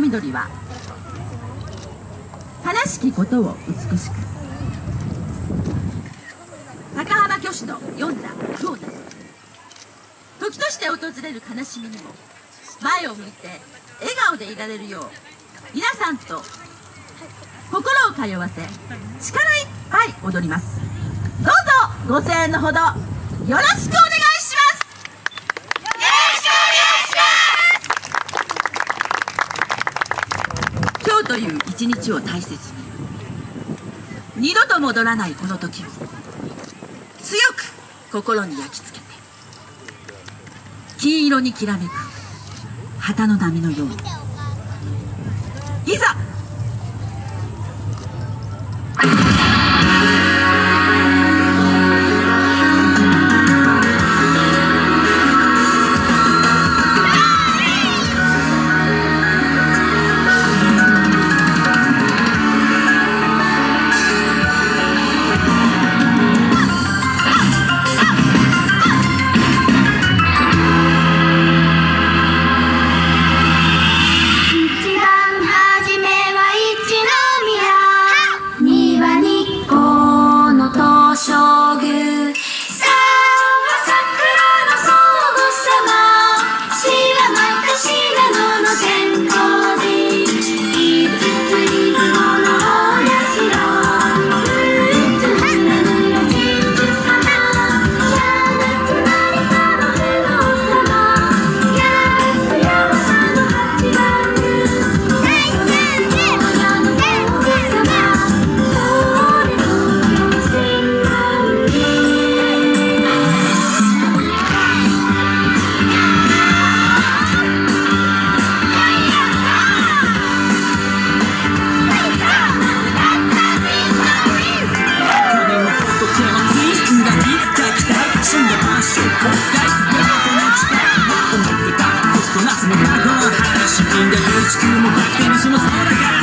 みどりは悲しきことを美しく。高浜虚子の読んだ今日な時として訪れる悲しみにも前を向いて笑顔でいられるよう皆さんと心を通わせ力いっぱい踊ります。どうぞご声援のほどよろしくお願いします今日という一日を大切に。二度と戻らないこの時を強く心に焼き付けて。金色にきらめく。旗の波のように。いざ過去の話んなどっちくも確かにその空から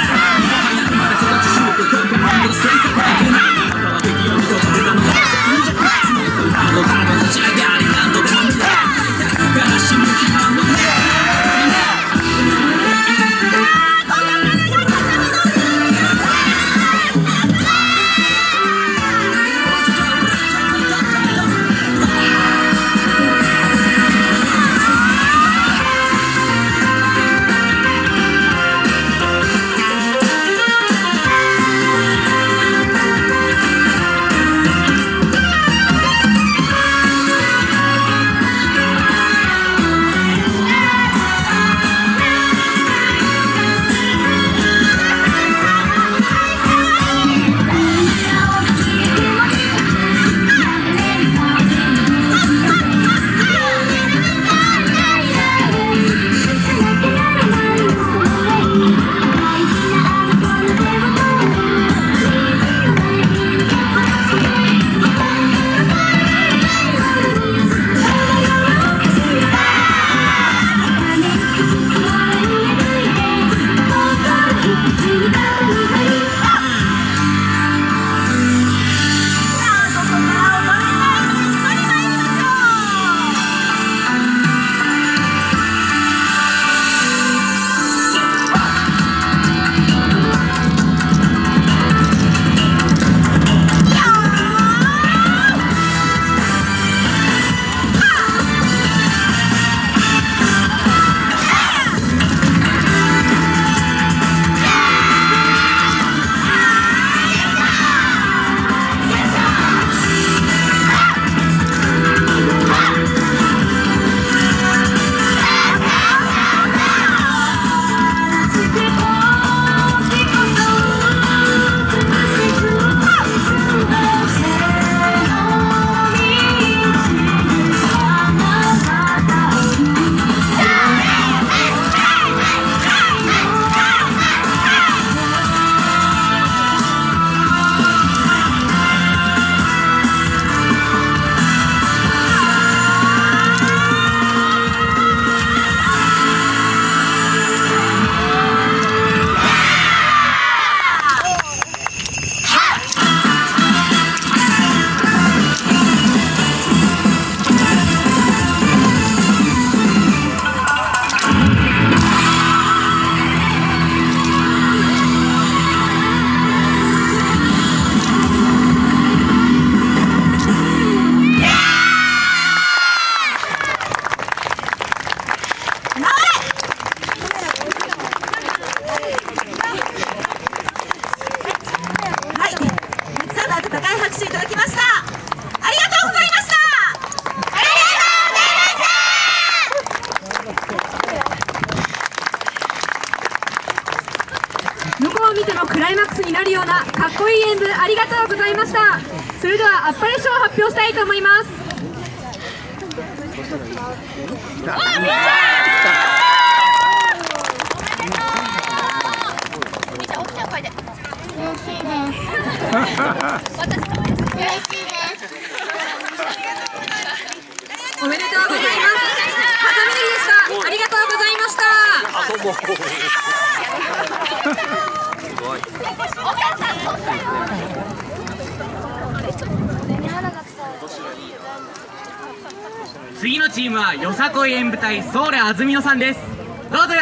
拍手いただきました。ありがとうございました。どこを見てもクライマックスになるようなかっこいい演舞ありがとうございました。それではあっぱれ賞を発表したいと思います。おめでとうございます。ハサミでしたありがとうございました 次のチームはよさこい演舞隊ソーレ安曇野さんです。どうぞ